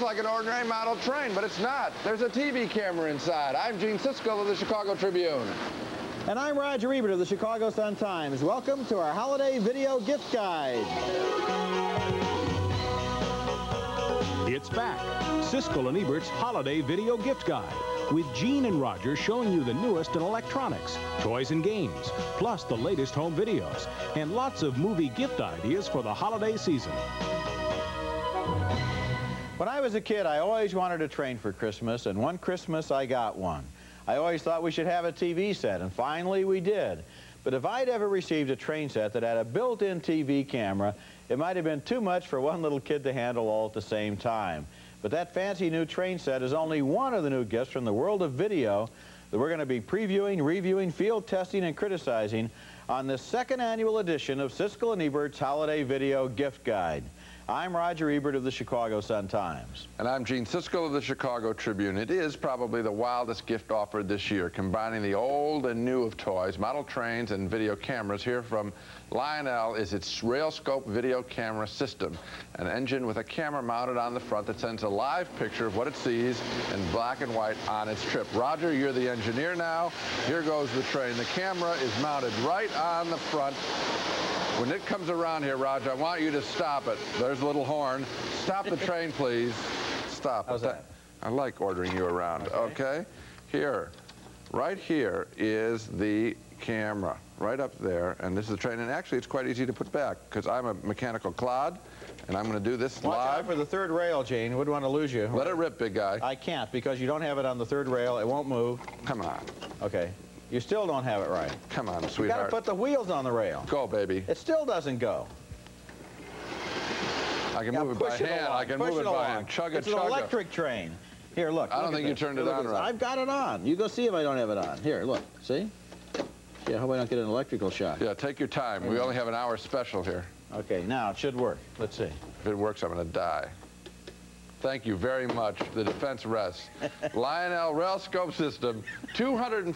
looks like an ordinary model train, but it's not. There's a TV camera inside. I'm Gene Siskel of the Chicago Tribune. And I'm Roger Ebert of the Chicago Sun-Times. Welcome to our holiday video gift guide. It's back. Siskel and Ebert's Holiday Video Gift Guide with Gene and Roger showing you the newest in electronics, toys and games, plus the latest home videos, and lots of movie gift ideas for the holiday season. When I was a kid, I always wanted a train for Christmas, and one Christmas I got one. I always thought we should have a TV set, and finally we did. But if I'd ever received a train set that had a built-in TV camera, it might have been too much for one little kid to handle all at the same time. But that fancy new train set is only one of the new gifts from the world of video that we're going to be previewing, reviewing, field testing, and criticizing on this second annual edition of Siskel and Ebert's Holiday Video Gift Guide. I'm Roger Ebert of the Chicago Sun-Times. And I'm Gene Siskel of the Chicago Tribune. It is probably the wildest gift offered this year, combining the old and new of toys, model trains, and video cameras. Here from Lionel is its RailScope video camera system, an engine with a camera mounted on the front that sends a live picture of what it sees in black and white on its trip. Roger, you're the engineer now. Here goes the train. The camera is mounted right on the front when it comes around here, Roger, I want you to stop it. There's a little horn. Stop the train, please. Stop How's it. that? I like ordering you around. Okay. okay. Here, right here is the camera, right up there, and this is the train. And actually, it's quite easy to put back because I'm a mechanical clod, and I'm going to do this Watch live. out for the third rail, Gene. Wouldn't want to lose you. Let it rip, big guy. I can't because you don't have it on the third rail. It won't move. Come on. Okay. You still don't have it right. Come on, sweetheart. You got to put the wheels on the rail. Go, baby. It still doesn't go. I can move it by it hand. Along. I can push move it, it by hand. Chug it, it's an electric train. Here, look. I don't look think you turned it look on right. I've got it on. You go see if I don't have it on. Here, look. See? Yeah, hope I don't get an electrical shock. Yeah, take your time. We only have an hour special here. Okay, now it should work. Let's see. If it works, I'm going to die. Thank you very much. The defense rests. Lionel RailScope system, $250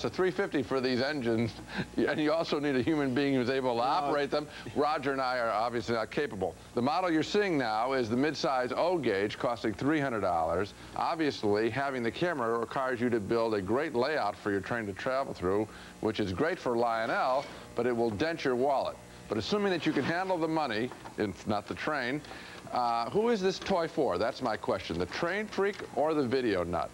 to $350 for these engines, and you also need a human being who's able to operate them. Roger and I are obviously not capable. The model you're seeing now is the midsize O gauge, costing $300. Obviously, having the camera requires you to build a great layout for your train to travel through, which is great for Lionel, but it will dent your wallet. But assuming that you can handle the money, if not the train, uh, who is this toy for? That's my question. The train freak or the video nut?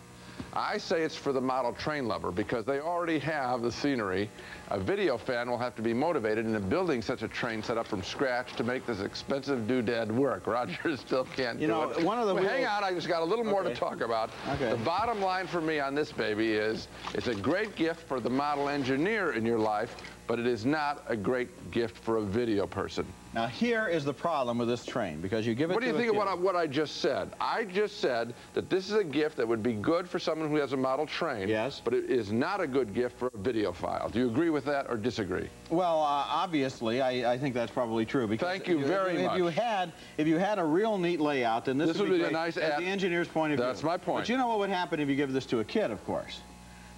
I say it's for the model train lover because they already have the scenery. A video fan will have to be motivated into building such a train set up from scratch to make this expensive doodad work. Roger still can't you do know, it. One of the well, hang on, I just got a little more okay. to talk about. Okay. The bottom line for me on this baby is it's a great gift for the model engineer in your life, but it is not a great gift for a video person. Now here is the problem with this train because you give it What do you think of what I, what I just said? I just said that this is a gift that would be good for someone who has a model train. Yes. But it is not a good gift for a videophile. Do you agree with that or disagree? Well, uh, obviously, I, I, think that's probably true. Because Thank you very if much. If you had, if you had a real neat layout, then this, this would, would be, be a nice as the engineer's point of That's view. That's my point. But you know what would happen if you give this to a kid, of course.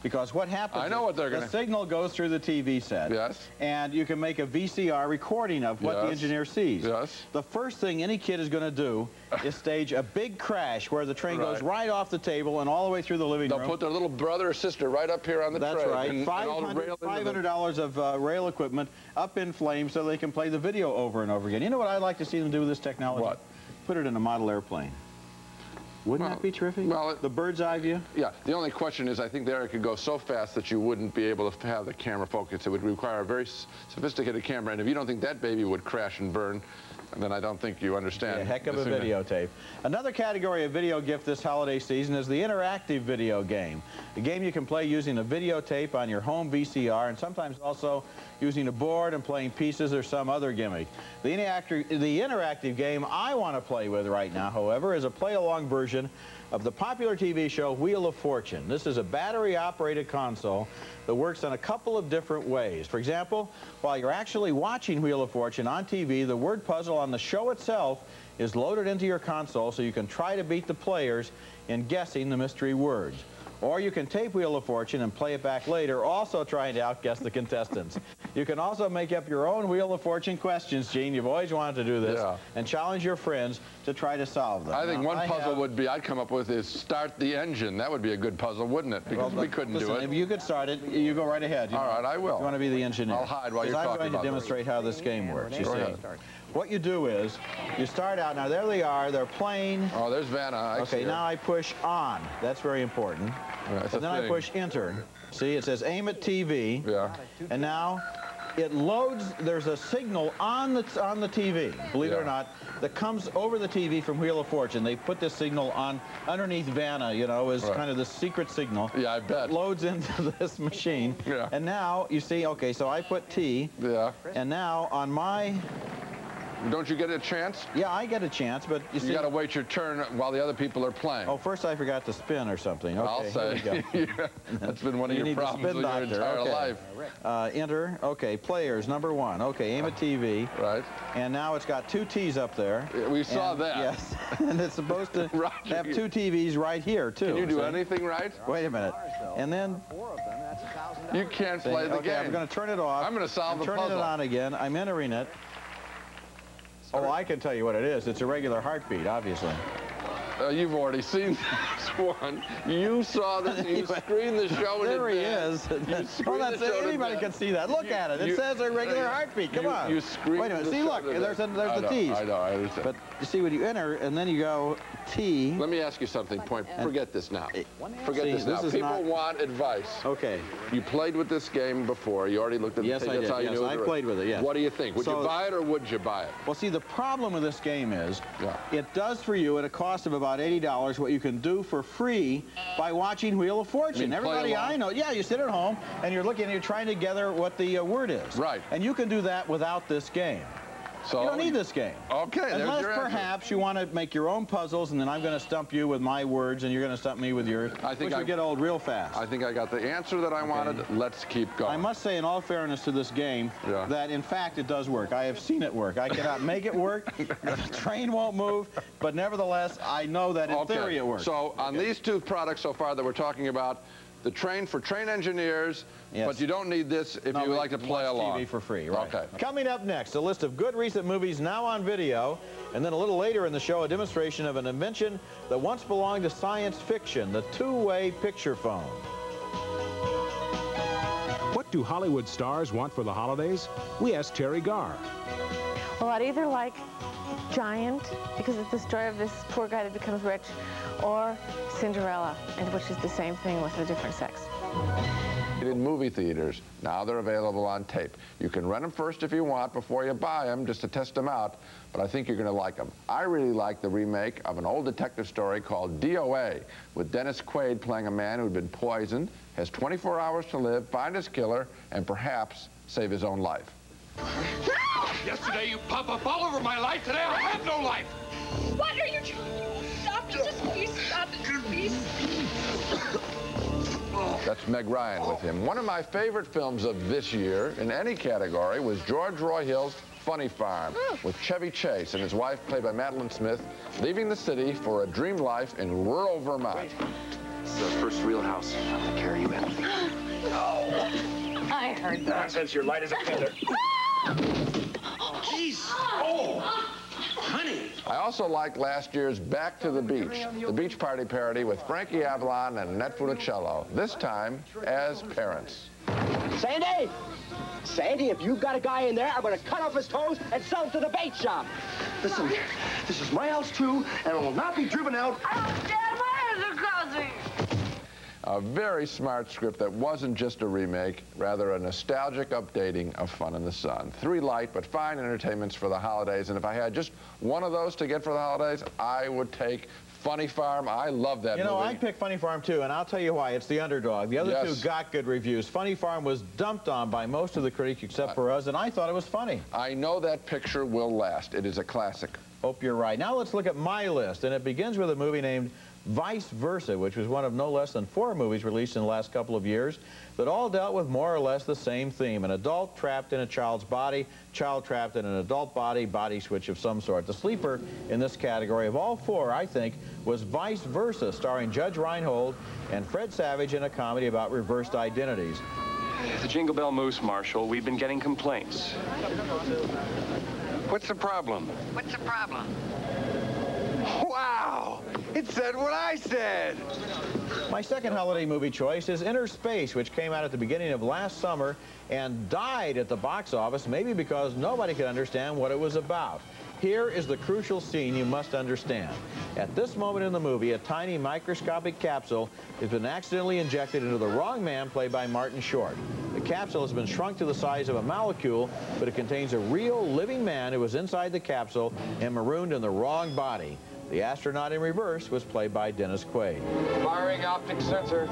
Because what happens I know what they're the gonna... signal goes through the TV set. Yes. And you can make a VCR recording of what yes. the engineer sees. Yes. The first thing any kid is going to do is stage a big crash where the train right. goes right off the table and all the way through the living room. They'll put their little brother or sister right up here on the That's tray. right. And, $500, $500 of uh, rail equipment up in flames so they can play the video over and over again. You know what I'd like to see them do with this technology? What? Put it in a model airplane. Wouldn't well, that be terrific? Well, it, the bird's eye view? Yeah. The only question is I think there it could go so fast that you wouldn't be able to have the camera focus. It would require a very sophisticated camera. And if you don't think that baby would crash and burn, then I don't think you understand. A heck of a videotape. Another category of video gift this holiday season is the interactive video game. A game you can play using a videotape on your home VCR and sometimes also using a board and playing pieces or some other gimmick. The interactive, the interactive game I want to play with right now, however, is a play-along version of the popular TV show Wheel of Fortune. This is a battery-operated console that works in a couple of different ways. For example, while you're actually watching Wheel of Fortune on TV, the word puzzle on the show itself is loaded into your console so you can try to beat the players in guessing the mystery words. Or you can tape Wheel of Fortune and play it back later, also trying to outguess the contestants. you can also make up your own Wheel of Fortune questions, Gene. You've always wanted to do this. Yeah. And challenge your friends to try to solve them. I think Now, one I puzzle have- would be I'd come up with is start the engine. That would be a good puzzle, wouldn't it? Because Well, we couldn't listen, do it. If you could start it, you go right ahead. You All know. right, I will. You want to be the engineer. I'll hide while you're talking. Because I'm going to about demonstrate how this game works. You Go see. What you do is, you start out, now there they are, they're playing. Oh, there's Vanna. I Okay, her. now I push on. That's very important. Yeah, and then I push enter. See, it says aim at TV. Yeah. And now it loads, there's a signal on the, on the TV, believe it or not, that comes over the TV from Wheel of Fortune. They put this signal on underneath Vanna, you know, as Right. kind of the secret signal. Yeah, I bet. It loads into this machine. Yeah. And now, you see, okay, so I put T, Yeah. and now on my, Don't you get a chance? yeah, I get a chance, but you see, You got to wait your turn while the other people are playing. oh, first I forgot to spin or something. Okay, I'll here say. we go. Yeah, That's been one of You your need the problems spin your entire okay. life. Uh, enter. Okay, players, number one. Okay, aim at TV. Right. And now it's got two T's up there. Yeah, we saw And- that. Yes. and it's supposed to Roger, have two TVs right here, too. Can you do see? anything right? Wait a minute. And then, You can't see, play the okay, game. I'm going to turn it off. I'm gonna solve I'm the turning puzzle. it on again. I'm entering it. Oh, I can tell you what it is. It's a regular heartbeat, obviously. Uh, you've already seen this one. You saw this. You screened the show There he is. Well, that's in anybody can see that. Look You- at it. It you- says a regular heartbeat. Come on. You screened Wait a minute. See, look. There's, a, there's I the know, T's. I know. I understand. But you see, when you enter, and then you go T. Let me ask you something. Point. Forget this now. Forget See, this now. this is People not- want advice. Okay. You played with this game before. You already looked at the Yes, thing. I That's did. how you Yes, knew I the- played with it, yes. What do you think? Would So- you buy it or would you buy it? Well, see, the problem with this game is Yeah. it does for you at a cost of about $80 what you can do for free by watching Wheel of Fortune. Mean Everybody? I know, yeah, you sit at home and you're looking and you're trying to gather what the uh, word is. Right. And you can do that without this game. So You don't need this game. Okay, Unless perhaps you want to make your own puzzles and then I'm going to stump you with my words and you're going to stump me with yours, I think which I- get old real fast. I think I got the answer that I wanted. Let's keep going. I must say, in all fairness to this game, Yeah. that in fact it does work. I have seen it work. I cannot make it work. the train won't move, but nevertheless, I know that in okay. theory it works. So on these two products so far that we're talking about, the train for train engineers, Yes. but you don't need this if No, you we like to play watch along. TV for free, right? Okay. Coming up next, a list of good recent movies now on video, and then a little later in the show, a demonstration of an invention that once belonged to science fiction, the two-way picture phone. What do Hollywood stars want for the holidays? We asked Teri Garr. Well, I'd either like Giant, because it's the story of this poor guy that becomes rich, or Cinderella, and which is the same thing with a different sex. In movie theaters, now they're available on tape. You can rent them first if you want before you buy them, just to test them out, but I think you're going to like them. I really like the remake of an old detective story called DOA, with Dennis Quaid playing a man who'd been poisoned, has 24 hours to live, find his killer, and perhaps save his own life. Yesterday you pop up all over my life. Today I have no life. What are you doing? Stop it, just please stop it, please. That's Meg Ryan with him. One of my favorite films of this year in any category was George Roy Hill's Funny Farm oh. with Chevy Chase and his wife, played by Madolyn Smith, leaving the city for a dream life in rural Vermont. This is our first real house. I'm gonna carry you in. no. I heard that. Nonsense, you're light as a feather. Oh, jeez. Oh, oh. Honey. I also liked last year's Back to the Beach, the beach party parody with Frankie Avalon and Annette Funicello, this time as parents. Sandy! Sandy, if you've got a guy in there, I'm gonna cut off his toes and sell him to the bait shop. Listen, this is my house too, and it will not be driven out. Oh, Dad, why is it causing? A very smart script that wasn't just a remake, rather a nostalgic updating of Fun in the Sun. Three light but fine entertainments for the holidays, and if I had just one of those to get for the holidays, I would take Funny Farm. I love that You know, movie. I picked Funny Farm too, and I'll tell you why. It's the underdog. The other Yes. two got good reviews. Funny Farm was dumped on by most of the critics except uh, for us, and I thought it was funny. I know that picture will last. It is a classic. Hope you're right. Now let's look at my list, and it begins with a movie named Vice Versa, which was one of no less than four movies released in the last couple of years that all dealt with more or less the same theme. An adult trapped in a child's body, child trapped in an adult body, body switch of some sort. The sleeper in this category of all four, I think, was Vice Versa, starring Judge Reinhold and Fred Savage in a comedy about reversed identities. The Jingle Bell Moose, Marshal, we've been getting complaints. What's the problem? What's the problem? Wow! It said what I said! My second holiday movie choice is Innerspace, which came out at the beginning of last summer and died at the box office, maybe because nobody could understand what it was about. Here is the crucial scene you must understand. At this moment in the movie, a tiny microscopic capsule has been accidentally injected into the wrong man, played by Martin Short. The capsule has been shrunk to the size of a molecule, but it contains a real living man who was inside the capsule and marooned in the wrong body. The astronaut in reverse was played by Dennis Quaid. Firing optic sensor.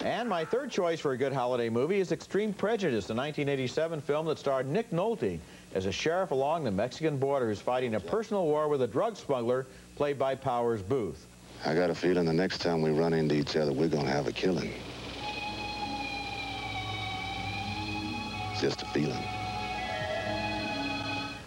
And my third choice for a good holiday movie is Extreme Prejudice, the 1987 film that starred Nick Nolte as a sheriff along the Mexican border who's fighting a personal war with a drug smuggler played by Powers Boothe. I got a feeling the next time we run into each other, we're going to have a killing. It's just a feeling.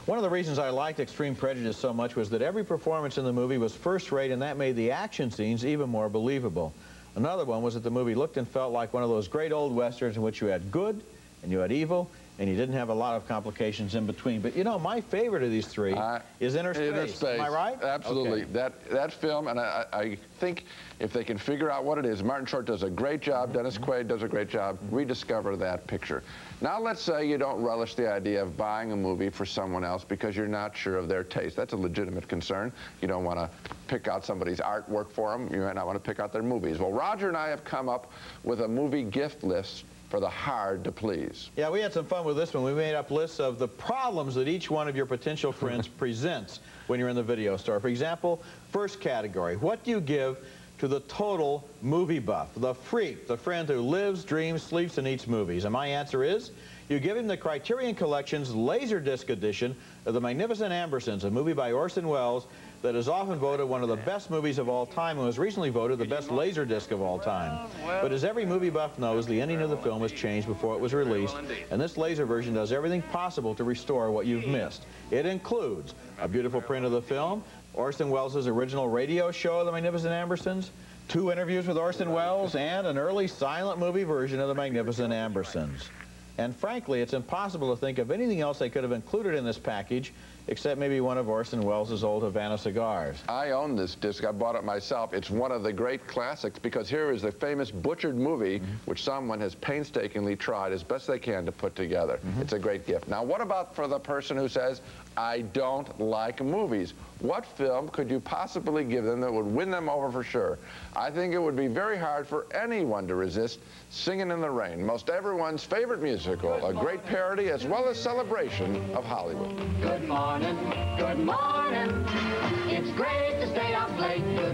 One of the reasons I liked Extreme Prejudice so much was that every performance in the movie was first rate and that made the action scenes even more believable. Another one was that the movie looked and felt like one of those great old westerns in which you had good and you had evil and you didn't have a lot of complications in between. But you know, my favorite of these three uh, is Innerspace. Inner Space. Am I right? Absolutely. Okay. That that film, and I, I, think if they can figure out what it is, Martin Short does a great job, Dennis mm -hmm. Quaid does a great job, rediscover that picture. Now let's say you don't relish the idea of buying a movie for someone else because you're not sure of their taste. That's a legitimate concern. You don't want to pick out somebody's artwork for them. You might not want to pick out their movies. Well, Roger and I have come up with a movie gift list for the hard to please. Yeah, we had some fun with this one. We made up lists of the problems that each one of your potential friends presents when you're in the video store. For example, first category, what do you give to the total movie buff, the freak, the friend who lives, dreams, sleeps, and eats movies? And my answer is, you give him the Criterion Collection's Laserdisc edition of The Magnificent Ambersons, a movie by Orson Welles that is often voted one of the best movies of all time and was recently voted the best laser disc of all time. But as every movie buff knows, the ending of the film was changed before it was released, and this laser version does everything possible to restore what you've missed. It includes a beautiful print of the film, Orson Welles' original radio show, The Magnificent Ambersons, two interviews with Orson Welles, and an early silent movie version of The Magnificent Ambersons. And frankly, it's impossible to think of anything else they could have included in this package except maybe one of Orson Welles' old Havana cigars. I own this disc. I bought it myself. It's one of the great classics because here is the famous butchered movie mm -hmm. which someone has painstakingly tried as best they can to put together. Mm -hmm. It's a great gift. Now, what about for the person who says, I don't like movies? What film could you possibly give them that would win them over for sure? I think it would be very hard for anyone to resist Singing in the Rain, most everyone's favorite musical, a great parody as well as celebration of Hollywood. Good morning, good morning. It's great to stay up late.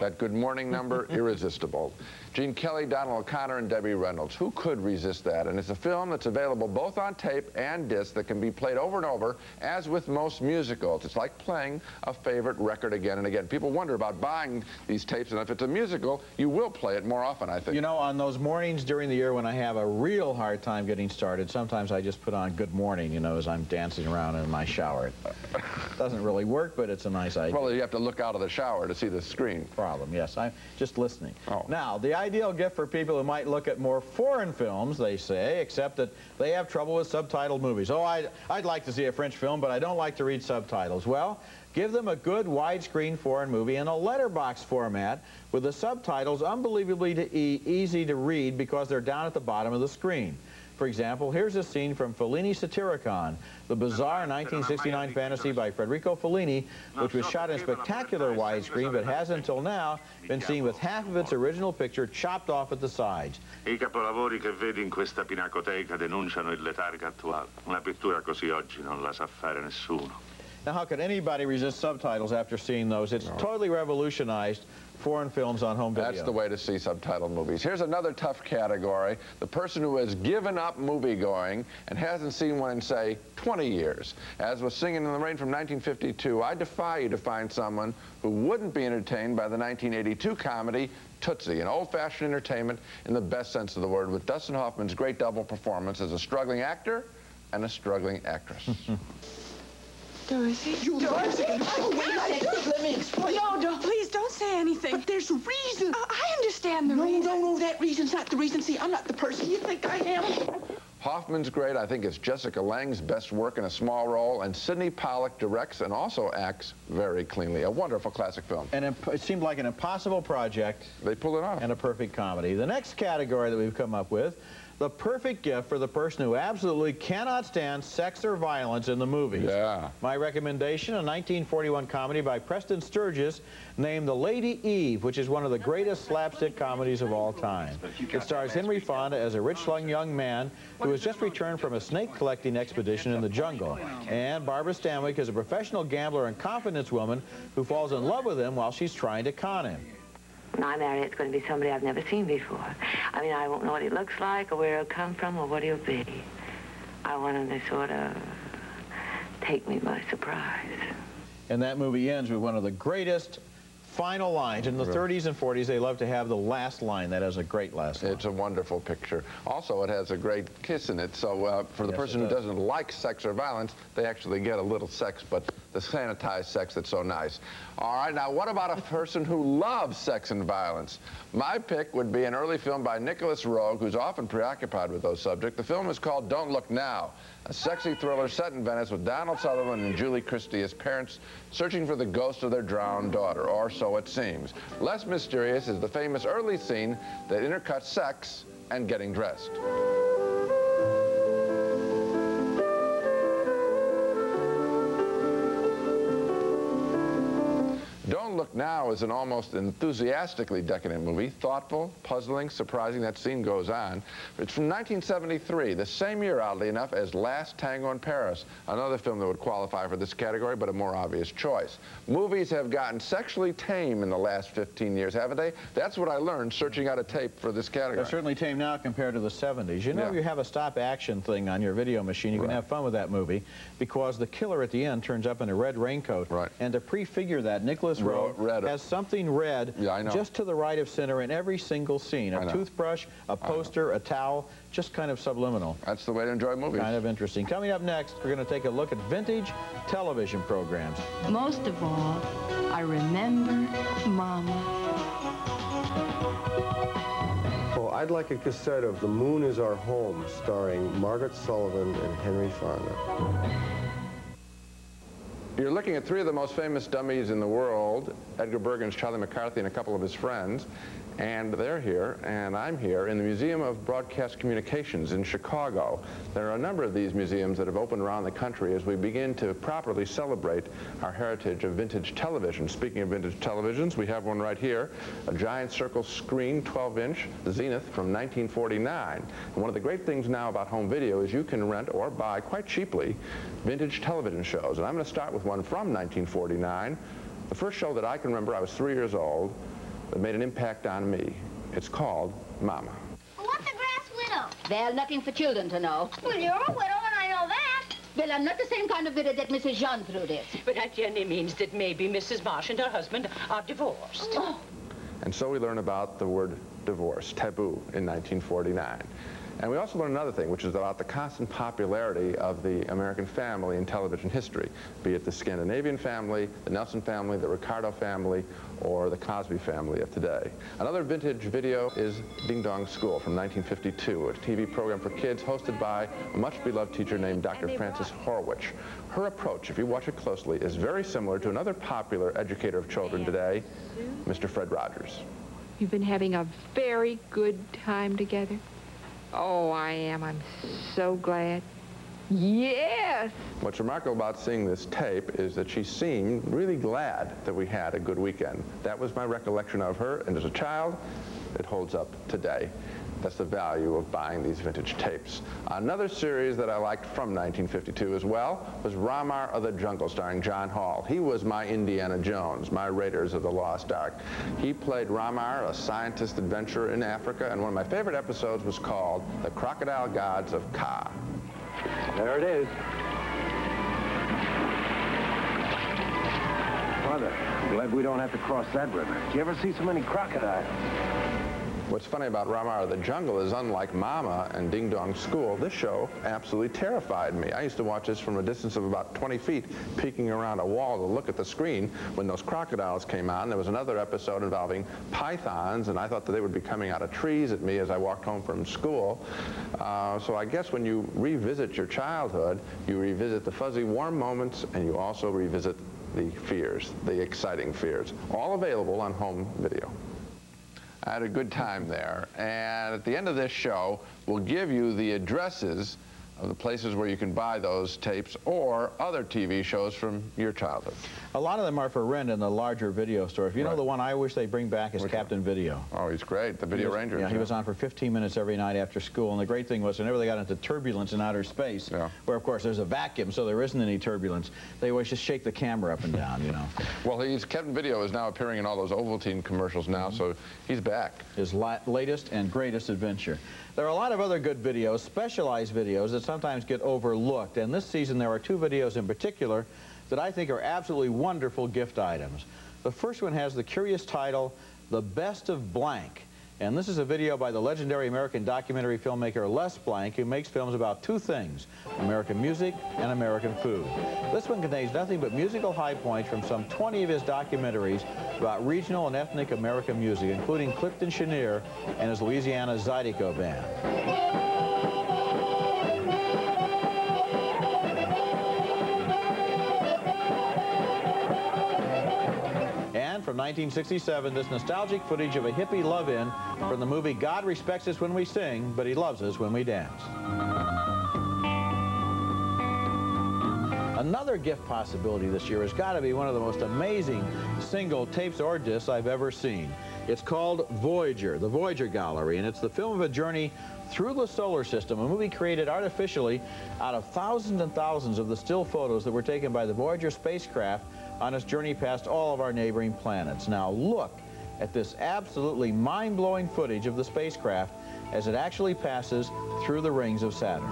That good morning number, irresistible. Gene Kelly, Donald O'Connor, and Debbie Reynolds. Who could resist that? And it's a film that's available both on tape and disc that can be played over and over, as with most musicals. It's like playing a favorite record again and again. People wonder about buying these tapes, and if it's a musical, you will play it more often, I think. You know, on those mornings during the year when I have a real hard time getting started, sometimes I just put on Good Morning, you know, as I'm dancing around in my shower. It doesn't really work, but it's a nice idea. Well, you have to look out of the shower to see the screen. Problem, yes. I'm just listening. Oh. Now, the ideal gift for people who might look at more foreign films, they say, except that they have trouble with subtitled movies. Oh, I'd, I'd like to see a French film, but I don't like to read subtitles. Well, give them a good widescreen foreign movie in a letterbox format with the subtitles unbelievably to e easy to read because they're down at the bottom of the screen. For example, here's a scene from Fellini Satyricon, the bizarre 1969 fantasy by Federico Fellini, which was shot in spectacular widescreen but has until now been seen with half of its original picture chopped off at the sides. I capolavori che vedi in questa pinacoteca denunciano il letargo attuale. Una pittura così oggi non la sa fare nessuno. Now, how could anybody resist subtitles after seeing those? It's totally revolutionized foreign films on home video. That's the way to see subtitled movies. Here's another tough category. The person who has given up movie-going and hasn't seen one in, say, 20 years. As was Singing in the Rain from 1952, I defy you to find someone who wouldn't be entertained by the 1982 comedy Tootsie, an old-fashioned entertainment in the best sense of the word, with Dustin Hoffman's great double performance as a struggling actor and a struggling actress. Dorothy? You Dorothy? Oh, wait a second. Let me explain. No, don't, please don't say anything. But there's a reason. Uh, I understand the no, reason. No, no, no, that reason's not the reason. See, I'm not the person you think I am. Hoffman's great. I think it's Jessica Lange's best work in a small role, and Sydney Pollack directs and also acts very cleanly. A wonderful classic film. And it seemed like an impossible project. They pulled it off. And a perfect comedy. The next category that we've come up with the perfect gift for the person who absolutely cannot stand sex or violence in the movies. Yeah. My recommendation, a 1941 comedy by Preston Sturges named The Lady Eve, which is one of the greatest slapstick comedies of all time. It stars Henry Fonda as a rich-lung young man who has just returned from a snake-collecting expedition in the jungle. And Barbara Stanwyck is a professional gambler and confidence woman who falls in love with him while she's trying to con him. When I marry, it's going to be somebody I've never seen before. I mean, I won't know what he looks like or where he'll come from or what he'll be. I want him to sort of take me by surprise. And that movie ends with one of the greatest final lines. In the 30s and 40s, they love to have the last line. That has a great last line. It's a wonderful picture. Also, it has a great kiss in it. So uh, for the yes, person who doesn't like sex or violence, they actually get a little sex, but the sanitized sex that's so nice. All right, now what about a person who loves sex and violence? My pick would be an early film by Nicolas Roeg, who's often preoccupied with those subjects. The film is called Don't Look Now, a sexy thriller set in Venice with Donald Sutherland and Julie Christie as parents searching for the ghost of their drowned daughter, or so it seems. Less mysterious is the famous early scene that intercuts sex and getting dressed. Look Now is an almost enthusiastically decadent movie, thoughtful, puzzling, surprising. That scene goes on. It's from 1973, the same year, oddly enough, as Last Tango in Paris, another film that would qualify for this category, but a more obvious choice. Movies have gotten sexually tame in the last 15 years, haven't they? That's what I learned searching out a tape for this category. They're certainly tame now compared to the 70s. You know, Yeah. you have a stop action thing on your video machine. You Right. can have fun with that movie because the killer at the end turns up in a red raincoat. Right. And to prefigure that, Nicolas Ro- Roeg red. has something red Yeah, I know. just to the right of center in every single scene. A toothbrush, a poster, a towel, just kind of subliminal. That's the way to enjoy movies. Kind of interesting. Coming up next, we're going to take a look at vintage television programs. Most of all, I remember Mama. Oh, I'd like a cassette of The Moon is Our Home, starring Margaret Sullavan and Henry Fonda. You're looking at three of the most famous dummies in the world, Edgar Bergen's Charlie McCarthy and a couple of his friends. And they're here, and I'm here in the Museum of Broadcast Communications in Chicago. There are a number of these museums that have opened around the country as we begin to properly celebrate our heritage of vintage television. Speaking of vintage televisions, we have one right here, a giant circle screen, 12-inch, Zenith from 1949. And one of the great things now about home video is you can rent or buy quite cheaply vintage television shows. And I'm going to start with one from 1949. The first show that I can remember, I was three years old, that made an impact on me. It's called Mama. What's a grass widow? Well, nothing for children to know. Well, you're a widow, and I know that. Well, I'm not the same kind of widow that Mrs. Jean through this. But that generally means that maybe Mrs. Marsh and her husband are divorced. Oh. And so we learn about the word divorce, taboo, in 1949. And we also learn another thing, which is about the constant popularity of the American family in television history, be it the Scandinavian family, the Nelson family, the Ricardo family, or the Cosby family of today. Another vintage video is Ding Dong School from 1952, a TV program for kids hosted by a much-beloved teacher named Dr. Frances Horwich. Her approach, if you watch it closely, is very similar to another popular educator of children today, Mr. Fred Rogers. You've been having a very good time together. Oh, I am. I'm so glad. Yes! What's remarkable about seeing this tape is that she seemed really glad that we had a good weekend. That was my recollection of her, and as a child, it holds up today. That's the value of buying these vintage tapes. Another series that I liked from 1952 as well was Ramar of the Jungle, starring Jon Hall. He was my Indiana Jones, my Raiders of the Lost Ark. He played Ramar, a scientist adventurer in Africa, and one of my favorite episodes was called The Crocodile Gods of Ka. There it is. Mother, I'm glad we don't have to cross that river. Do you ever see so many crocodiles? What's funny about Ramar of the Jungle is unlike Mama and Ding Dong School, this show absolutely terrified me. I used to watch this from a distance of about 20 feet, peeking around a wall to look at the screen when those crocodiles came on. There was another episode involving pythons, and I thought that they would be coming out of trees at me as I walked home from school. Uh, so I guess when you revisit your childhood, you revisit the fuzzy warm moments, and you also revisit the fears, the exciting fears. All available on home video. I had a good time there. And at the end of this show, we'll give you the addresses of the places where you can buy those tapes or other TV shows from your childhood. A lot of them are for rent in the larger video stores. You right. know the one I wish they bring back is Which Captain one? Video. Oh, he's great. The Video was, Ranger. Yeah, he was on for 15 minutes every night after school. And the great thing was whenever they got into turbulence in outer space, yeah. where of course there's a vacuum, so there isn't any turbulence, they always just shake the camera up and down, you know. well, he's Captain Video is now appearing in all those Ovaltine commercials now, mm -hmm. so he's back. His latest and greatest adventure. There are a lot of other good videos, specialized videos, that sometimes get overlooked. And this season, there are two videos in particular that I think are absolutely wonderful gift items. The first one has the curious title, The Best of Blank. And this is a video by the legendary American documentary filmmaker Les Blank, who makes films about two things, American music and American food. This one contains nothing but musical high points from some 20 of his documentaries about regional and ethnic American music, including Clifton Chenier and his Louisiana Zydeco Band. From 1967, this nostalgic footage of a hippie love-in from the movie God Respects Us When We Sing, but He Loves Us When We Dance. Another gift possibility this year has got to be one of the most amazing single tapes or discs I've ever seen. It's called Voyager, the Voyager Gallery, and it's the film of a journey through the solar system, a movie created artificially out of thousands and thousands of the still photos that were taken by the Voyager spacecraft on its journey past all of our neighboring planets. Now look at this absolutely mind-blowing footage of the spacecraft as it actually passes through the rings of Saturn.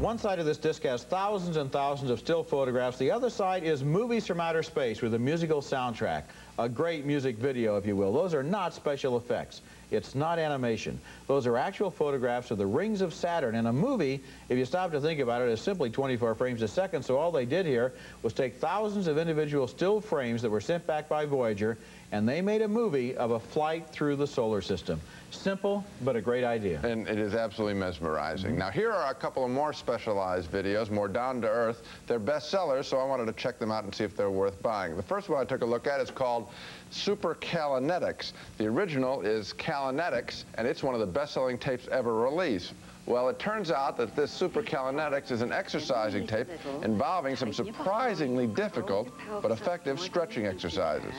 One side of this disc has thousands and thousands of still photographs. The other side is Movies from Outer Space with a musical soundtrack. A great music video, if you will. Those are not special effects. It's not animation. Those are actual photographs of the rings of Saturn. And a movie, if you stop to think about it, is simply 24 frames a second. So all they did here was take thousands of individual still frames that were sent back by Voyager, and they made a movie of a flight through the solar system. Simple, but a great idea. And it is absolutely mesmerizing. Mm -hmm. Now, here are a couple of more specialized videos, more down-to-earth. They're bestsellers, so I wanted to check them out and see if they're worth buying. The first one I took a look at is called Super Callanetics. The original is Callanetics, and it's one of the best-selling tapes ever released. Well, it turns out that this Super Callanetics is an exercising tape involving some surprisingly difficult but effective stretching exercises.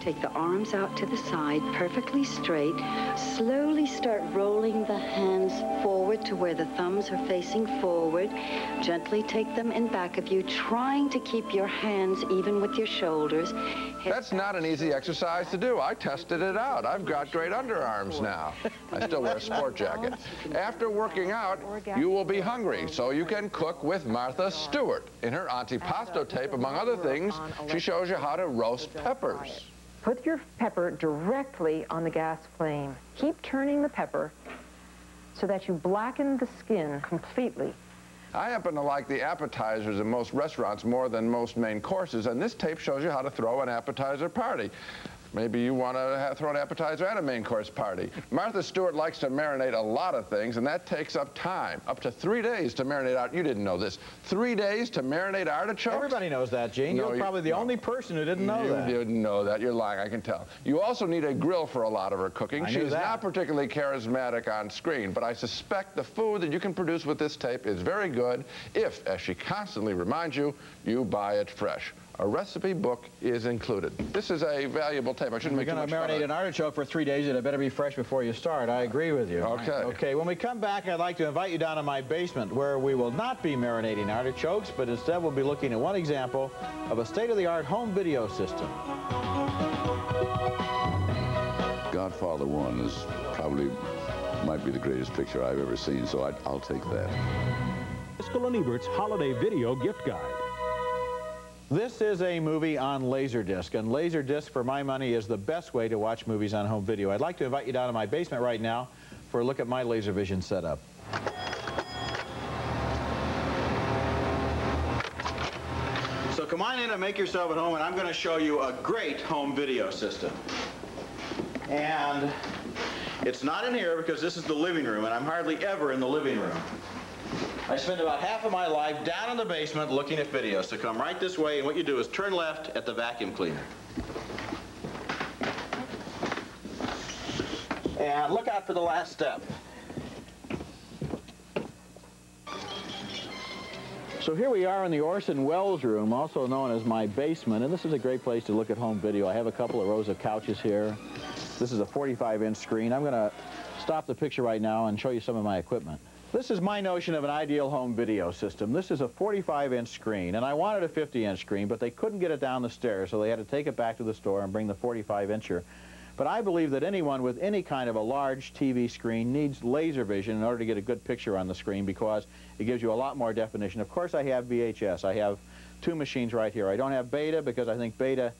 Take the arms out to the side, perfectly straight. Slowly start rolling the hands forward to where the thumbs are facing forward. Gently take them in back of you, trying to keep your hands even with your shoulders. Head That's not an easy exercise to do. I tested it out. I've got great underarms now. I still wear a sport jacket. After working out, you will be hungry, so you can cook with Martha Stewart. In her uh, antipasto tape, among other things, she shows you how to roast peppers. Put your pepper directly on the gas flame. Keep turning the pepper so that you blacken the skin completely. I happen to like the appetizers in most restaurants more than most main courses, and this tape shows you how to throw an appetizer party. Maybe you want to throw an appetizer at a main course party. Martha Stewart likes to marinate a lot of things, and that takes up time. Up to three days to marinate out. You didn't know this. Three days to marinate artichokes? Everybody knows that, Gene. No, You're you- probably the only person who didn't know you that. You didn't know that. You're lying, I can tell. You also need a grill for a lot of her cooking. I knew She's that. not particularly charismatic on screen, but I suspect the food that you can produce with this tape is very good if, as she constantly reminds you, you buy it fresh. A recipe book is included. This is a valuable tape. I shouldn't you're make too going much to fun of marinate an artichoke for three days, and it better be fresh before you start. I agree with you. Okay. Okay, when we come back, I'd like to invite you down to my basement where we will not be marinating artichokes, but instead we'll be looking at one example of a state-of-the-art home video system. Godfather 1 is probably, might be the greatest picture I've ever seen, so I, I'll take that. Siskel and Ebert's Holiday Video Gift Guide. This is a movie on Laserdisc, and Laserdisc, for my money, is the best way to watch movies on home video. I'd like to invite you down to my basement right now for a look at my LaserVision setup. So come on in and make yourself at home, and I'm going to show you a great home video system. And it's not in here because this is the living room, and I'm hardly ever in the living room. I spend about half of my life down in the basement looking at videos. So come right this way, and what you do is turn left at the vacuum cleaner. And look out for the last step. So here we are in the Orson Welles room, also known as my basement, and this is a great place to look at home video. I have a couple of rows of couches here. This is a 45-inch screen. I'm going to stop the picture right now and show you some of my equipment. This is my notion of an ideal home video system. This is a 45-inch screen, and I wanted a 50-inch screen, but they couldn't get it down the stairs, so they had to take it back to the store and bring the 45-incher. But I believe that anyone with any kind of a large TV screen needs laser vision in order to get a good picture on the screen because it gives you a lot more definition. Of course, I have VHS. I have two machines right here. I don't have Beta because I think Beta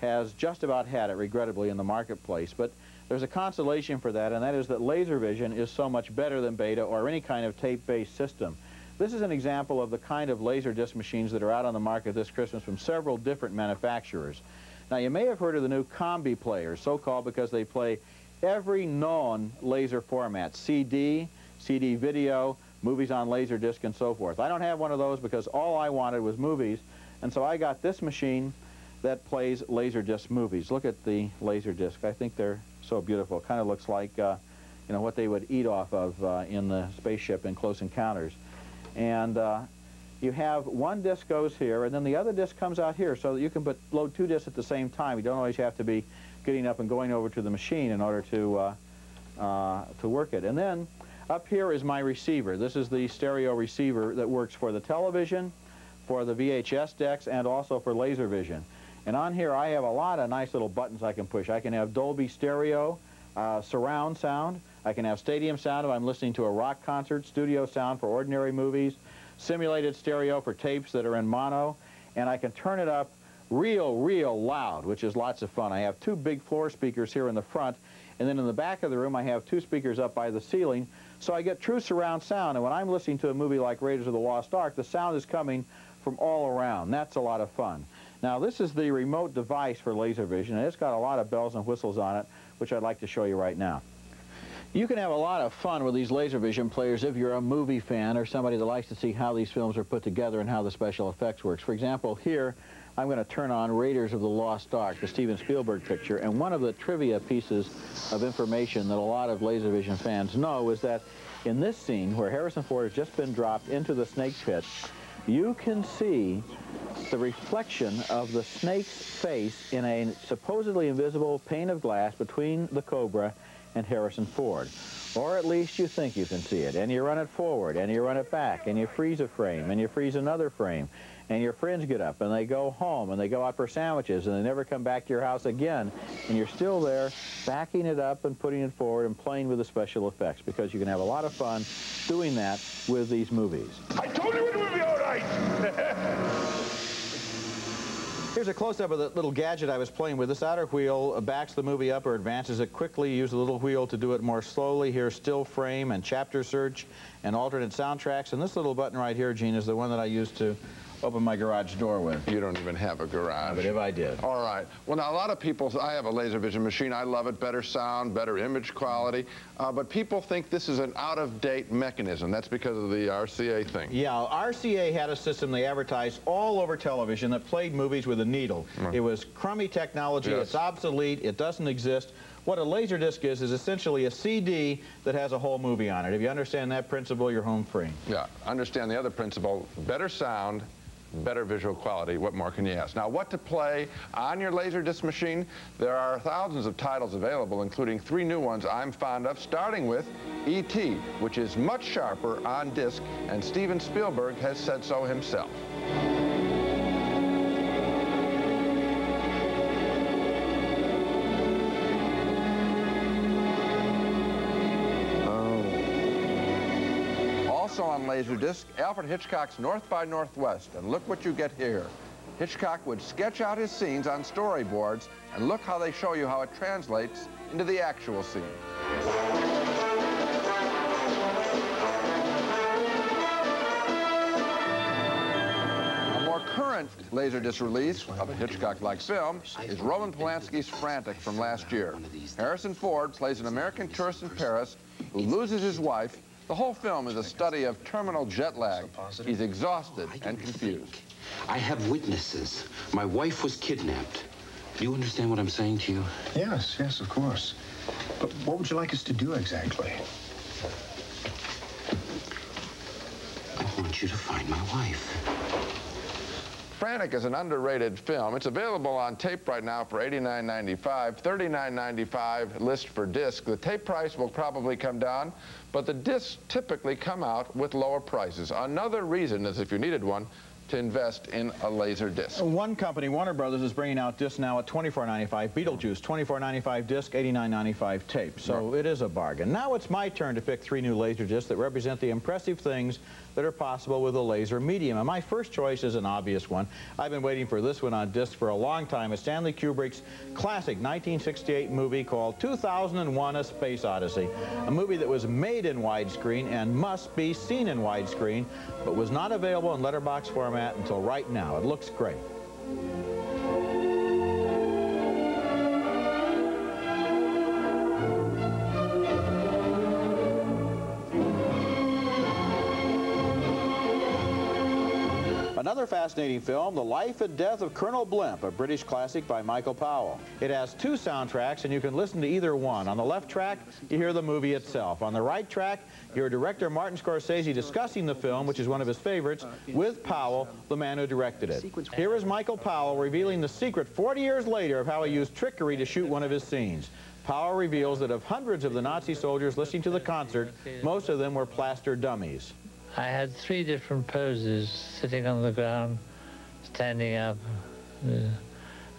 has just about had it, regrettably, in the marketplace. But there's a consolation for that, and that is that laser vision is so much better than Beta or any kind of tape-based system. This is an example of the kind of laser disc machines that are out on the market this Christmas from several different manufacturers. Now, you may have heard of the new Combi players, so-called because they play every known laser format, CD, CD video, movies on laser disc, and so forth. I don't have one of those because all I wanted was movies, and so I got this machine that plays laser disc movies. Look at the laser disc. I think they're so beautiful. It kind of looks like, uh, you know, what they would eat off of uh, in the spaceship in Close Encounters. And uh, you have one disc goes here, and then the other disc comes out here, so that you can put, load two discs at the same time. You don't always have to be getting up and going over to the machine in order to, to work it. And then up here is my receiver. This is the stereo receiver that works for the television, for the VHS decks, and also for laser vision. And on here I have a lot of nice little buttons I can push. I can have Dolby Stereo, uh, surround sound. I can have stadium sound if I'm listening to a rock concert, studio sound for ordinary movies, simulated stereo for tapes that are in mono, and I can turn it up real, real loud, which is lots of fun. I have two big floor speakers here in the front, and then in the back of the room I have two speakers up by the ceiling, so I get true surround sound, and when I'm listening to a movie like Raiders of the Lost Ark, the sound is coming from all around. That's a lot of fun. Now, this is the remote device for laser vision, and it's got a lot of bells and whistles on it, which I'd like to show you right now. You can have a lot of fun with these laser vision players if you're a movie fan or somebody that likes to see how these films are put together and how the special effects works. For example, here I'm going to turn on Raiders of the Lost Ark, the Steven Spielberg picture, and one of the trivia pieces of information that a lot of laser vision fans know is that in this scene where Harrison Ford has just been dropped into the snake pit, you can see the reflection of the snake's face in a supposedly invisible pane of glass between the Cobra and Harrison Ford. Or at least you think you can see it. And you run it forward, and you run it back, and you freeze a frame, and you freeze another frame. And your friends get up, and they go home, and they go out for sandwiches, and they never come back to your house again. And you're still there, backing it up and putting it forward and playing with the special effects, because you can have a lot of fun doing that with these movies. I told you it would be all right. Here's a close-up of the little gadget I was playing with. This outer wheel backs the movie up or advances it quickly. Use the little wheel to do it more slowly. Here's still frame and chapter search and alternate soundtracks. And this little button right here, Gene, is the one that I use to open my garage door with. You don't even have a garage. but if I did. All right. Well, now, a lot of people, I have a laser vision machine. I love it. Better sound, better image quality. Uh, but people think this is an out-of-date mechanism. That's because of the RCA thing. Yeah, RCA had a system they advertised all over television that played movies with a needle. Mm. It was crummy technology. Yes. It's obsolete. It doesn't exist. What a laser disc is is essentially a CD that has a whole movie on it. If you understand that principle, you're home free. Yeah. Understand the other principle, better sound, better visual quality. What more can you ask? Now, what to play on your Laserdisc machine? There are thousands of titles available, including three new ones I'm fond of, starting with E.T., which is much sharper on disc, and Steven Spielberg has said so himself. Laserdisc, Alfred Hitchcock's North by Northwest. And look what you get here. Hitchcock would sketch out his scenes on storyboards, and look how they show you how it translates into the actual scene. A more current Laserdisc release of a Hitchcock-like film is Roman Polanski's Frantic from last year. Harrison Ford plays an American tourist in Paris who loses his wife. The whole film is a study of terminal jet lag. He's exhausted and confused. I have witnesses. My wife was kidnapped. Do you understand what I'm saying to you? Yes, yes, of course. But what would you like us to do exactly? I want you to find my wife. Frantic is an underrated film. It's available on tape right now for $89.95, $39.95 list for disc. The tape price will probably come down, but the discs typically come out with lower prices. Another reason is if you needed one, to invest in a laser disc. One company, Warner Brothers, is bringing out discs now at $24.95. Beetlejuice, $24.95 disc, $89.95 tape. So it is a bargain. Now it's my turn to pick three new laser discs that represent the impressive things that are possible with a laser medium. And my first choice is an obvious one. I've been waiting for this one on disc for a long time. It's Stanley Kubrick's classic 1968 movie called 2001 A Space Odyssey, a movie that was made in widescreen and must be seen in widescreen, but was not available in letterbox format until right now. It looks great. Another fascinating film, The Life and Death of Colonel Blimp, a British classic by Michael Powell. It has two soundtracks, and you can listen to either one. On the left track, you hear the movie itself. On the right track, you hear director Martin Scorsese discussing the film, which is one of his favorites, with Powell, the man who directed it. Here is Michael Powell revealing the secret 40 years later of how he used trickery to shoot one of his scenes. Powell reveals that of hundreds of the Nazi soldiers listening to the concert, most of them were plaster dummies. I had three different poses, sitting on the ground, standing up. uh, And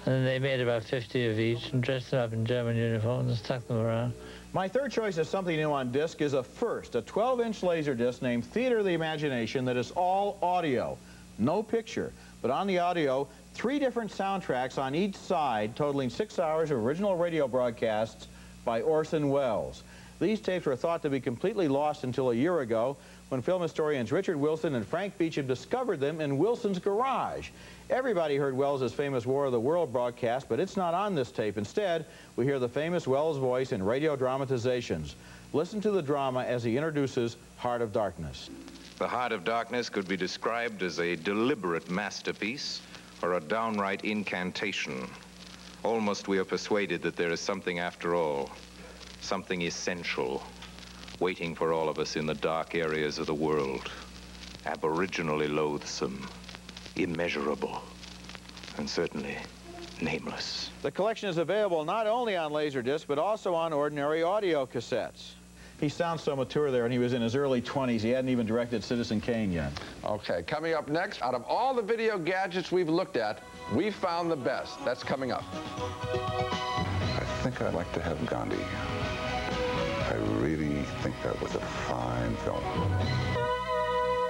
then they made about 50 of each and dressed them up in German uniforms and stuck them around. My third choice of something new on disc is a first, a 12-inch laser disc named Theater of the Imagination that is all audio. No picture, but on the audio, three different soundtracks on each side, totaling six hours of original radio broadcasts by Orson Welles. These tapes were thought to be completely lost until a year ago when film historians Richard Wilson and Frank Beacham discovered them in Wilson's garage. Everybody heard Welles' famous War of the World broadcast, but it's not on this tape. Instead, we hear the famous Welles voice in radio dramatizations. Listen to the drama as he introduces Heart of Darkness. The Heart of Darkness could be described as a deliberate masterpiece or a downright incantation. Almost we are persuaded that there is something after all, something essential, waiting for all of us in the dark areas of the world, aboriginally loathsome, immeasurable, and certainly nameless. The collection is available not only on Laserdisc, but also on ordinary audio cassettes. He sounds so mature there, and he was in his early 20s. He hadn't even directed Citizen Kane yet. Okay, coming up next, out of all the video gadgets we've looked at, we found the best. That's coming up. I think I'd like to have Gandhi. I think that was a fine film.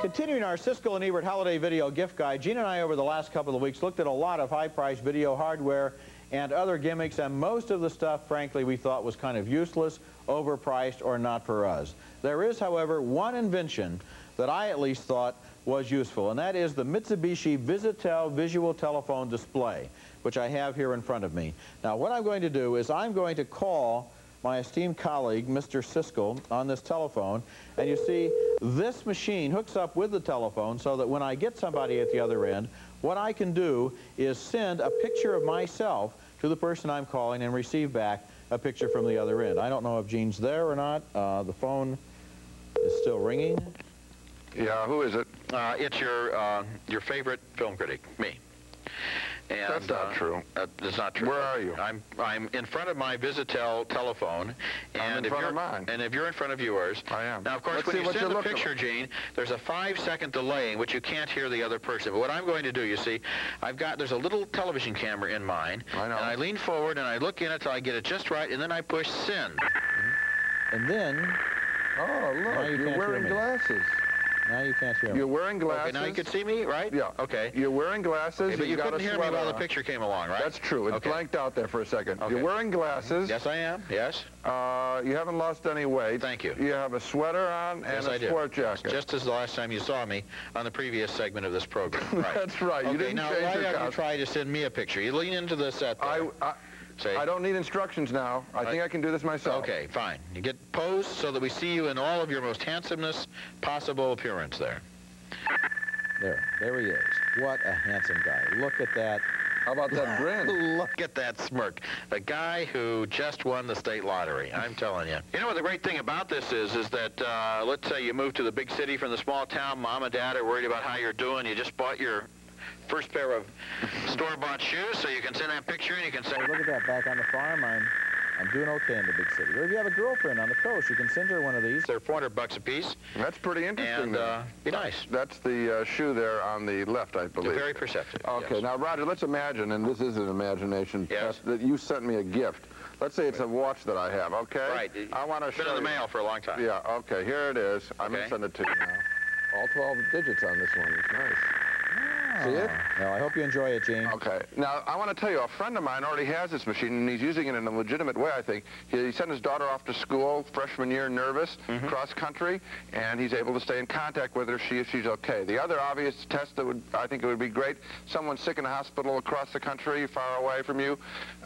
Continuing our Siskel and Ebert holiday video gift guide, Gene and I over the last couple of weeks looked at a lot of high-priced video hardware and other gimmicks, and most of the stuff, frankly, we thought was kind of useless, overpriced, or not for us. There is, however, one invention that I at least thought was useful, and that is the Mitsubishi Visitel visual telephone display, which I have here in front of me. Now, what I'm going to do is I'm going to call my esteemed colleague, Mr. Siskel, on this telephone, and you see, this machine hooks up with the telephone so that when I get somebody at the other end, what I can do is send a picture of myself to the person I'm calling and receive back a picture from the other end. I don't know if Gene's there or not. Uh, the phone is still ringing. Yeah, who is it? Uh, it's your uh, your favorite film critic, me. And, That's not uh, true. Uh, that's not true. Where are you? I'm I'm in front of my Visitel telephone, and I'm in if front you're of mine. and if you're in front of yours, I am. Now, of course, Let's when see you send you're the looking picture, Gene, there's a five-second delay in which you can't hear the other person. But what I'm going to do, you see, I've got there's a little television camera in mine, I know. and I lean forward and I look in it till I get it just right, and then I push send. Mm-hmm. And then Oh, look, you you're can't wearing me. glasses. Now you can't hear me. You're wearing glasses. Okay, now you can see me, right? Yeah. Okay. You're wearing glasses. Okay, but you you've couldn't a hear me while the picture came along, right? That's true. It Okay. blanked out there for a second. Okay. You're wearing glasses. Yes, I am. Yes. Uh, you haven't lost any weight. Thank you. You have a sweater on and yes, a I do. sport jacket. Just as the last time you saw me on the previous segment of this program. Right. That's right. You okay, didn't now change why your don't you costume. try to send me a picture? You lean into the set there. I, I, Say. I don't need instructions now. I think I can do this myself. Okay, fine. You get posed so that we see you in all of your most handsomeness possible appearance there. There, there he is. What a handsome guy. Look at that. How about that grin? Look at that smirk. The guy who just won the state lottery. I'm telling you. You know what the great thing about this is, is that uh, let's say you move to the big city from the small town. Mom and dad are worried about how you're doing. You just bought your first pair of store-bought shoes, so you can send that picture and you can say, look at that, back on the farm, I'm, I'm doing okay in the big city. Or if you have a girlfriend on the coast, you can send her one of these. They're 400 bucks a piece. That's pretty interesting. And uh, be nice. That's the uh, shoe there on the left, I believe. Very perceptive. Okay, yes. now, Roger, let's imagine, and this is an imagination Yes. test, that you sent me a gift. Let's say it's a watch that I have, okay? Right. I want to It's been in the mail for a long time. Yeah, okay, here it is. I'm going to send it to you now. All 12 digits on this one. It's nice. See it? Well, I hope you enjoy it, Gene. Okay. Now, I want to tell you, a friend of mine already has this machine, and he's using it in a legitimate way, I think. He, he sent his daughter off to school, freshman year, nervous, Mm-hmm. cross country, and he's able to stay in contact with her, see if she's okay. The other obvious test that would, I think it would be great, someone sick in a hospital across the country, far away from you,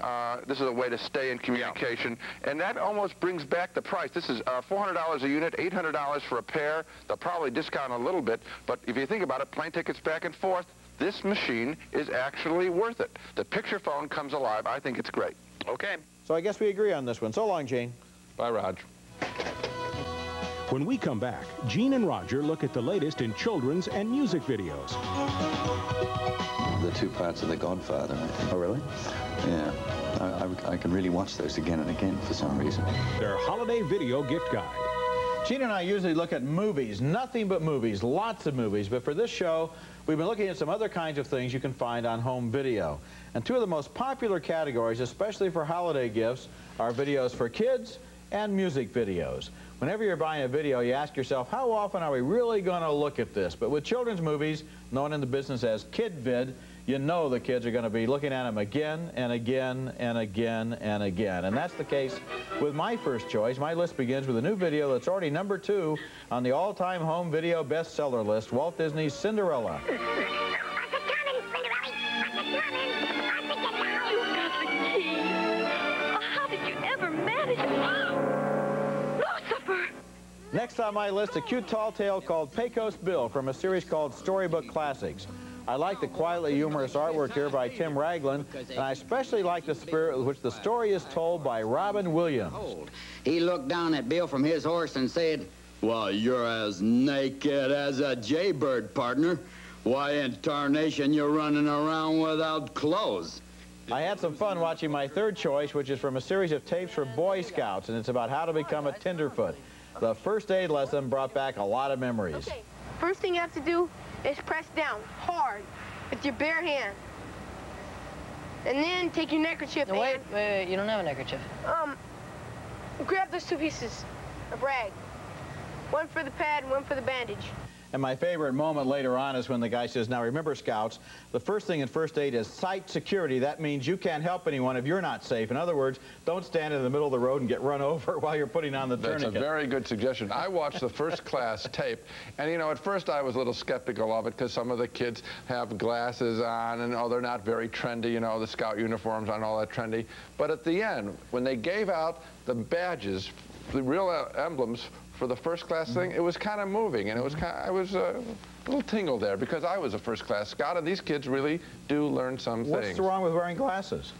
uh, this is a way to stay in communication. And that almost brings back the price. This is uh, $400 a unit, $800 for a pair. They'll probably discount a little bit, but if you think about it, plane tickets back and forth, this machine is actually worth it. The picture phone comes alive. I think it's great. Okay. So I guess we agree on this one. So long, Gene. Bye, Rog. When we come back, Gene and Roger look at the latest in children's and music videos. The two parts of The Godfather. Oh, really? Yeah. I, I, I can really watch those again and again for some reason. Their holiday video gift guide. Gene and I usually look at movies, nothing but movies, lots of movies. But for this show, we've been looking at some other kinds of things you can find on home video. And two of the most popular categories, especially for holiday gifts, are videos for kids and music videos. Whenever you're buying a video, you ask yourself, how often are we really going to look at this? But with children's movies, known in the business as KidVid, you know the kids are going to be looking at them again and again and again and again. And that's the case with my first choice. My list begins with a new video that's already number two on the all-time home video bestseller list, Walt Disney's Cinderella. How did you ever manage? Lucifer! Next on my list, a cute tall tale called Pecos Bill from a series called Storybook Classics. I like the quietly humorous artwork here by Tim Raglin, and I especially like the spirit with which the story is told by Robin Williams. He looked down at Bill from his horse and said, Well, you're as naked as a jaybird, partner. Why in tarnation you're running around without clothes? I had some fun watching my third choice, which is from a series of tapes for Boy Scouts, and it's about how to become a tenderfoot. The first aid lesson brought back a lot of memories. Okay, first thing you have to do is press down hard with your bare hand. And then take your neckerchief No, wait, wait, wait, you don't have a neckerchief. um, grab those two pieces of rag. One for the pad and one for the bandage. And my favorite moment later on is when the guy says, now remember, Scouts, the first thing in first aid is site security. That means you can't help anyone if you're not safe. In other words, don't stand in the middle of the road and get run over while you're putting on the That's tourniquet. That's a very good suggestion. I watched the first class tape, and you know, at first I was a little skeptical of it because some of the kids have glasses on, and oh, they're not very trendy, you know, the scout uniforms aren't all that trendy. But at the end, when they gave out the badges, the real emblems for the first class thing, it was kind of moving, and it was kind of, I was uh, a little tingle there because I was a first class scout, and these kids really do learn some things. What's wrong with wearing glasses?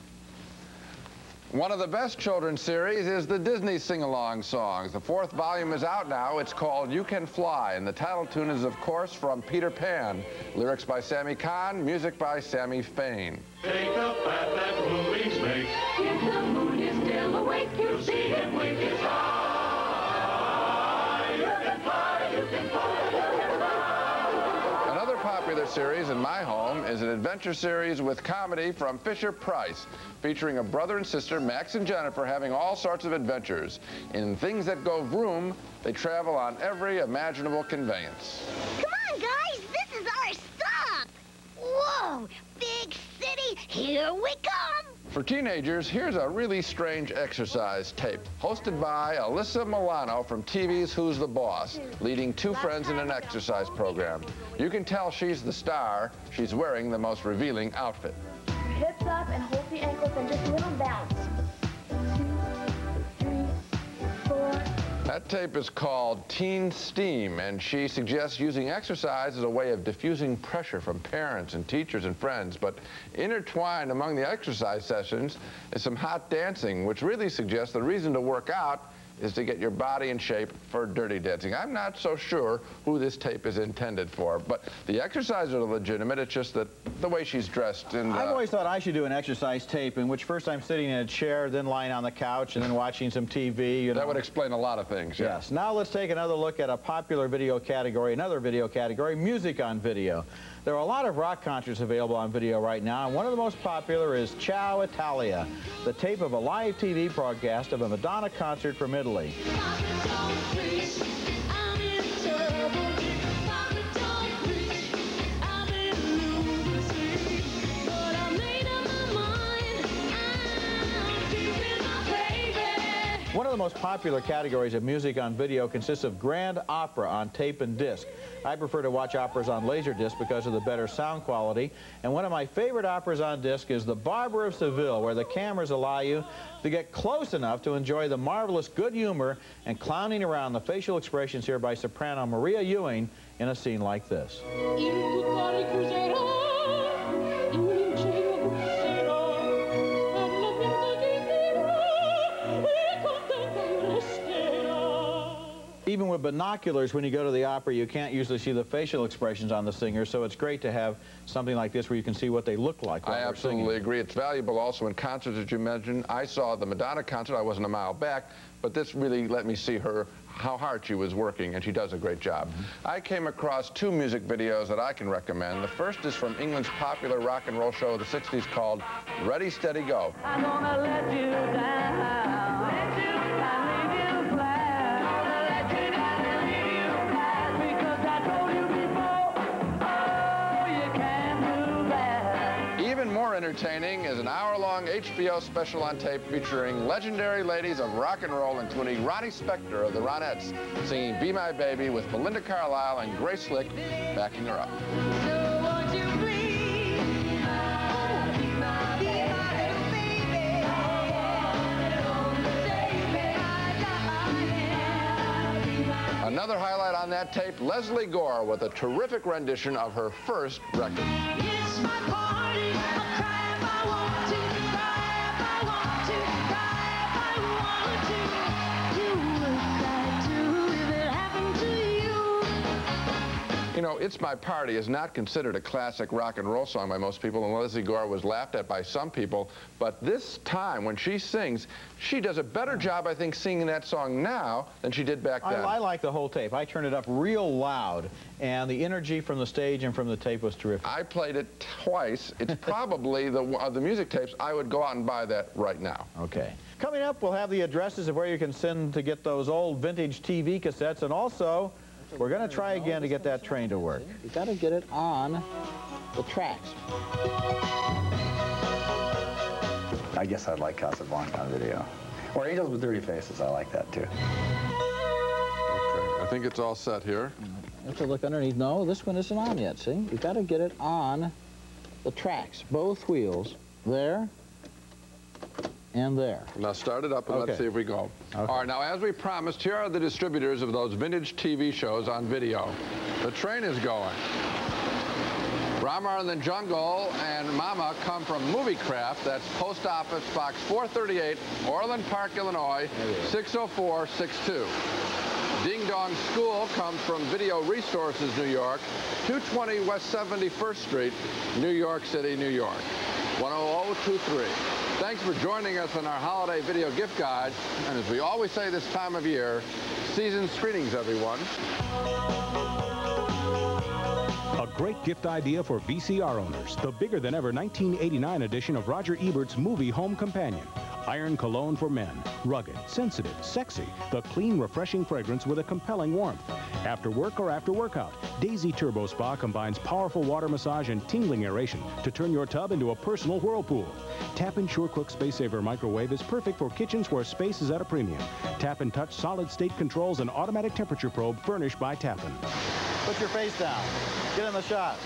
One of the best children's series is the Disney sing-along songs. The fourth volume is out now. It's called You Can Fly, and the title tune is, of course, from Peter Pan. Lyrics by Sammy Cahn, music by Sammy Fain. Series in my home is an adventure series with comedy from Fisher Price, featuring a brother and sister, Max and Jennifer, having all sorts of adventures. In Things That Go Vroom, they travel on every imaginable conveyance. Come on, guys. This is our stop. Whoa, big city. Here we come. For teenagers, here's a really strange exercise tape, hosted by Alyssa Milano from TV's Who's the Boss, leading two friends in an exercise program. You can tell she's the star. She's wearing the most revealing outfit. Hips up and hold the ankles and just a little bounce. That tape is called Teen Steam, and she suggests using exercise as a way of diffusing pressure from parents and teachers and friends. But intertwined among the exercise sessions is some hot dancing, which really suggests the reason to work out is to get your body in shape for dirty dancing. I'm not so sure who this tape is intended for, but the exercises are legitimate. It's just that the way she's dressed and I've uh, always thought I should do an exercise tape in which first I'm sitting in a chair, then lying on the couch, and then watching some TV. You know. that would explain a lot of things. yeah. Yes. Now let's take another look at a popular video category, another video category, music on video. There are a lot of rock concerts available on video right now, and one of the most popular is Ciao Italia, the tape of a live TV broadcast of a Madonna concert from Italy. One of the most popular categories of music on video consists of grand opera on tape and disc. I prefer to watch operas on Laserdisc because of the better sound quality. And one of my favorite operas on disc is The Barber of Seville, where the cameras allow you to get close enough to enjoy the marvelous good humor and clowning around the facial expressions here by soprano Maria Ewing in a scene like this. Even with binoculars, when you go to the opera, you can't usually see the facial expressions on the singers, so it's great to have something like this where you can see what they look like while I absolutely agree. It's valuable also in concerts as you mentioned. I saw the Madonna concert. I wasn't a mile back, but this really let me see her how hard she was working, and she does a great job. Mm-hmm. I came across two music videos that I can recommend. The first is from England's popular rock and roll show of the 60s called Ready, Steady, Go. More entertaining is an hour-long HBO special on tape featuring legendary ladies of rock and roll, including Ronnie Spector of the Ronettes, singing Be My Baby with Belinda Carlisle and Grace Slick backing her up. Another highlight on that tape, Lesley Gore with a terrific rendition of her first record. Know, It's My Party is not considered a classic rock and roll song by most people, and Lesley Gore was laughed at by some people. But this time, when she sings, she does a better job, I think, singing that song now than she did back I, then. I like the whole tape. I turned it up real loud, and the energy from the stage and from the tape was terrific. I played it twice. It's probably the of uh, the music tapes. I would go out and buy that right now. Okay. Coming up, we'll have the addresses of where you can send to get those old vintage TV cassettes, and also We're going to try again to get that train to work. You got to get it on the tracks. I guess I'd like Casablanca on video. Or Angels with Dirty Faces, I like that too. Okay, I think it's all set here. You have to look underneath. No, this one isn't on yet, see? you got to get it on the tracks, both wheels. There and there. Now start it up and let's see if we go. All right, now as we promised, here are the distributors of those vintage TV shows on video. The train is going. Ramar in the Jungle and Mama come from Moviecraft. That's Post Office Box 438, Orland Park, Illinois, 60462. Ding Dong School comes from Video Resources, New York, 220 West 71st Street, New York City, New York, 10023. Thanks for joining us on our holiday video gift guide. And as we always say this time of year, season screenings, everyone. A great gift idea for VCR owners. The bigger than ever 1989 edition of Roger Ebert's movie Home Companion. Iron cologne for men. Rugged, sensitive, sexy. The clean, refreshing fragrance with a compelling warmth. After work or after workout, Daisy Turbo Spa combines powerful water massage and tingling aeration to turn your tub into a personal whirlpool. Tappan SureCook Space Saver Microwave is perfect for kitchens where space is at a premium. Tappan Touch solid state controls and automatic temperature probe furnished by Tappan. Put your face down. Get in the shot.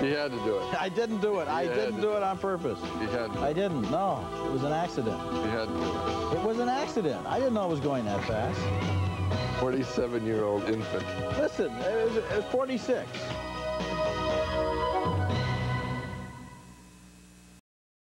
He had to do it. I didn't do it. I didn't do it on purpose. He had to. I didn't. No, it was an accident. He had to do it. It was an accident. I didn't know it was going that fast. 47-year-old infant. Listen, it was, it was 46.